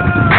Thank you.